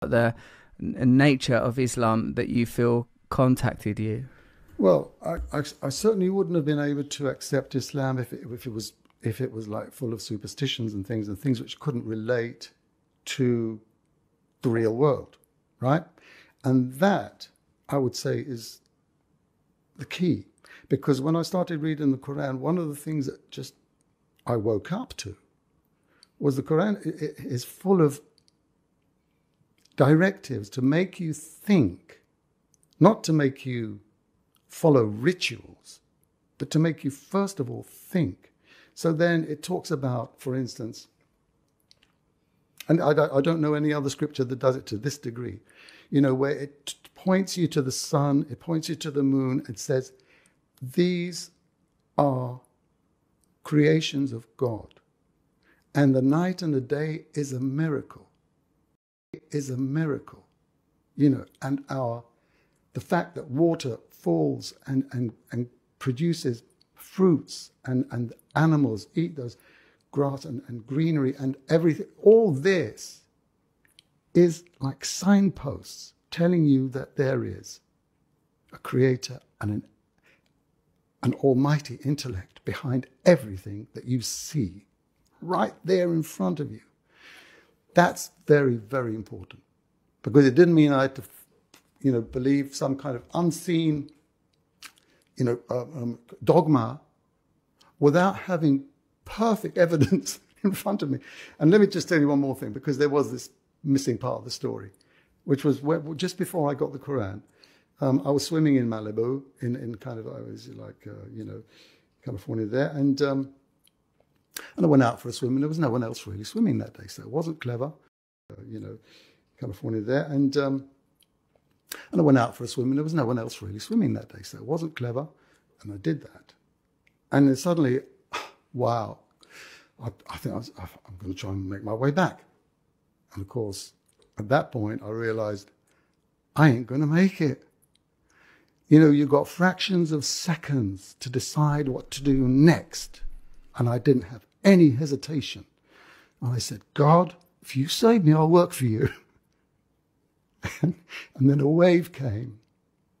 the nature of Islam that you feel contacted you? Well, I, I, I certainly wouldn't have been able to accept Islam if it, if it was if it was like full of superstitions and things and things which couldn't relate to the real world, right? And that I would say is the key, because when I started reading the Quran, one of the things that just I woke up to was the Quran is full of directives to make you think, not to make you follow rituals, but to make you first of all think. So then it talks about, for instance, and I, don't know any other scripture that does it to this degree, you know, where it points you to the sun, it points you to the moon, it says, these are creations of God. And the night and the day is a miracle. Is a miracle. You know, and our the fact that water falls and, and, and produces fruits and, and animals eat those grass and, and greenery and everything, all this is like signposts telling you that there is a creator and an, an almighty intellect behind everything that you see right there in front of you. That's very, very important because it didn't mean I had to, you know, believe some kind of unseen, you know, uh, um, dogma without having perfect evidence in front of me. And let me just tell you one more thing because there was this missing part of the story, which was where, just before I got the Quran. Um, I was swimming in Malibu, in, in kind of, I was like, uh, you know, California there. And um, and I went out for a swim, and there was no one else really swimming that day, so it wasn't clever. Uh, you know, California there, and um, and I went out for a swim, and there was no one else really swimming that day, so it wasn't clever, and I did that. And then suddenly, wow, I, I think I was, I'm going to try and make my way back. And of course, at that point, I realized I ain't going to make it. You know, you've got fractions of seconds to decide what to do next. And I didn't have any hesitation. And I said, God, if you save me, I'll work for you. and, then a wave came,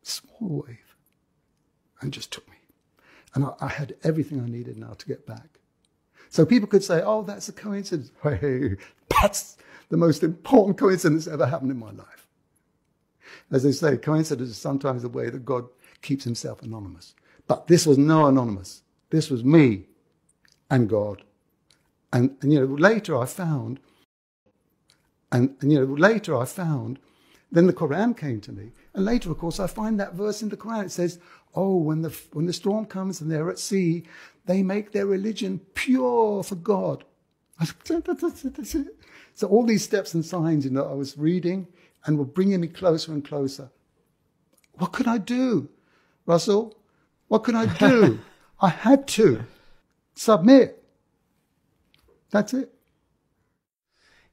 a small wave, and just took me. And I, I, had everything I needed now to get back. So people could say, oh, that's a coincidence. Hey, that's the most important coincidence ever happened in my life. As they say, coincidence is sometimes the way that God keeps himself anonymous. But this was no anonymous. This was me and God. And, and you know, later I found, and, and you know, later I found, then the Quran came to me. And later, of course, I find that verse in the Quran. It says, Oh, when the, when the storm comes and they're at sea, they make their religion pure for God. So all these steps and signs, you know, I was reading and were bringing me closer and closer. What could I do, Russell? What could I do? I had to submit. That's it.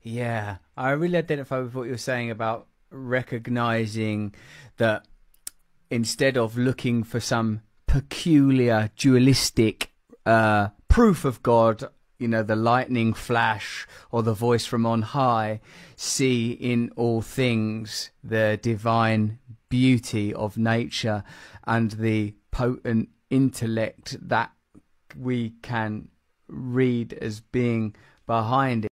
Yeah, I really identify with what you're saying about recognizing that instead of looking for some peculiar dualistic uh, proof of God, you know, the lightning flash or the voice from on high, see in all things the divine beauty of nature and the potent intellect that we can read as being behind it.